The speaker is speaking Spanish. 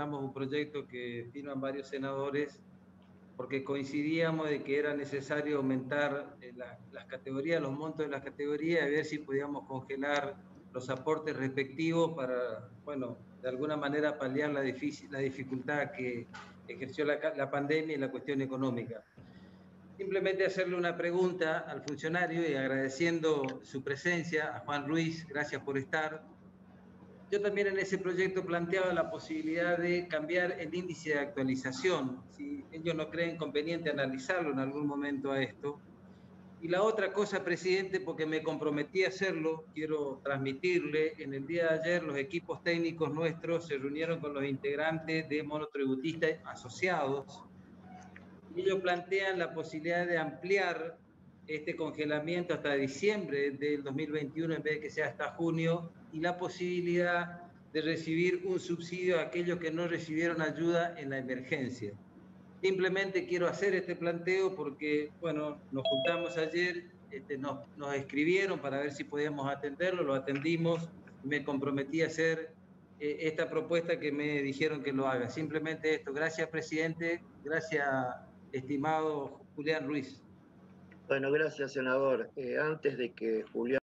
presentamos un proyecto que firman varios senadores porque coincidíamos de que era necesario aumentar eh, las categorías, los montos de las categorías, y ver si podíamos congelar los aportes respectivos para, bueno, de alguna manera paliar la, difícil, la dificultad que ejerció la, la pandemia y la cuestión económica. Simplemente hacerle una pregunta al funcionario y agradeciendo su presencia, a Juan Ruiz, gracias por estar. Yo también en ese proyecto planteaba la posibilidad de cambiar el índice de actualización, si ellos no creen conveniente analizarlo en algún momento a esto, y la otra cosa, presidente, porque me comprometí a hacerlo, quiero transmitirle, en el día de ayer los equipos técnicos nuestros se reunieron con los integrantes de monotributistas asociados. Ellos plantean la posibilidad de ampliar este congelamiento hasta diciembre del 2021 en vez de que sea hasta junio y la posibilidad de recibir un subsidio a aquellos que no recibieron ayuda en la emergencia. Simplemente quiero hacer este planteo porque, bueno, nos juntamos ayer, este, nos, nos, escribieron para ver si podíamos atenderlo, lo atendimos, me comprometí a hacer eh, esta propuesta que me dijeron que lo haga. Simplemente esto. Gracias, presidente. Gracias, estimado Julián Ruiz. Bueno, gracias, senador. Eh, antes de que Julián